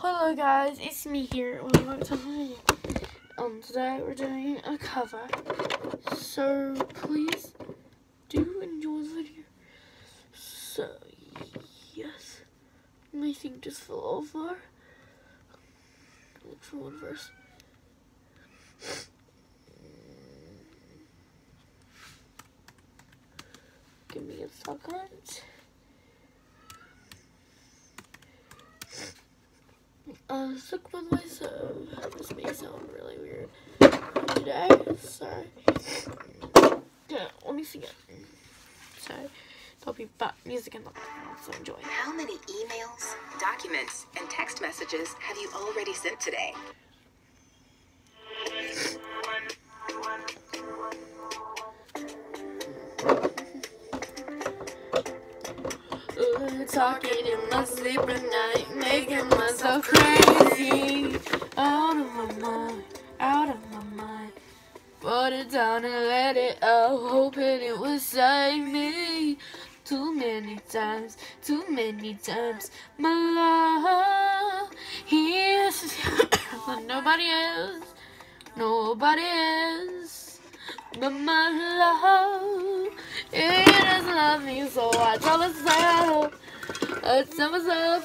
Hello guys, it's me here. Um, today we're doing a cover. So please do enjoy the video. So yes, my thing just fell over. Look for one verse. Give me a second. Uh, stuck with myself. This may sound really weird today. Sorry. Yeah, let me sing it. Sorry. There'll be back music the background, so enjoy. How many emails, documents, and text messages have you already sent today? Talking in my sleep at night, making myself crazy. Out of my mind, out of my mind. Put it down and let it out, hoping it would save me. Too many times, too many times, my love. He is, nobody else, nobody else, but my love. He doesn't love me, so I tell myself, I tell myself,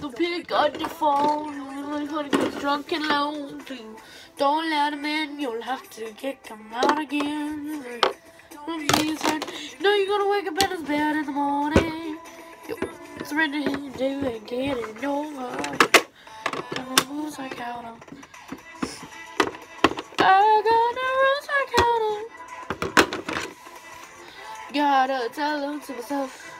don't pick up the phone, I'm gonna get drunk and lonely. Don't let him in, you'll have to kick him out again. No, you're gonna wake up in his bed in the morning. You surrender him, do and get it over. A rules I count on. I got the rules I count on. Gotta tell them to myself.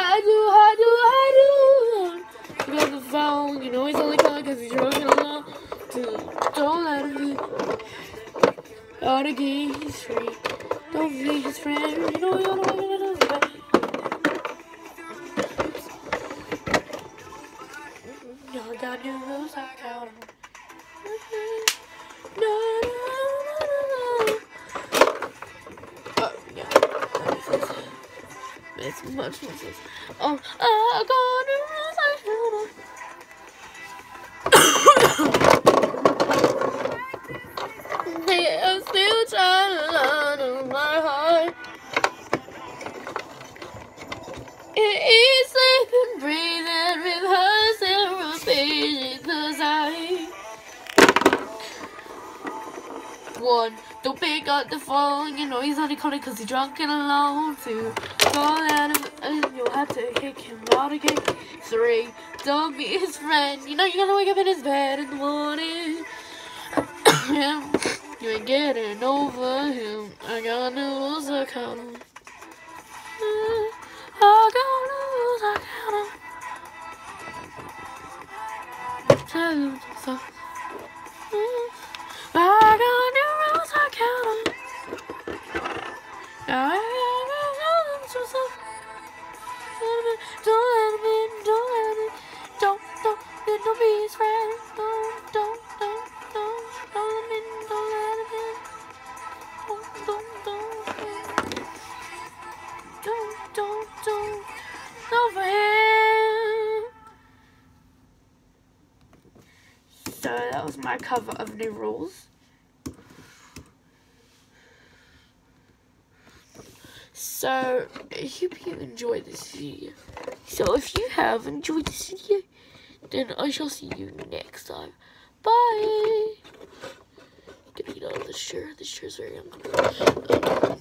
Do, I do, I do. He got the phone, you know he's only calling because he's and alone. Dude, don't let him. Out again, he's free. Don't be his friend. You know the one It's much more sense. Um, I got still trying one, don't pick up the phone, you know he's only calling cause he's drunk and alone. Two, call at him and you'll have to kick him out again. Three, don't be his friend, you know you're gonna wake up in his bed in the morning. you ain't getting over him. I got news, I count him. I got news, I count him. Tell you So that was my cover of New Rules. So I hope you enjoyed this video. So if you have enjoyed this video, then I shall see you next time. Bye. Get out of this chair. This chair's very uncomfortable. Um,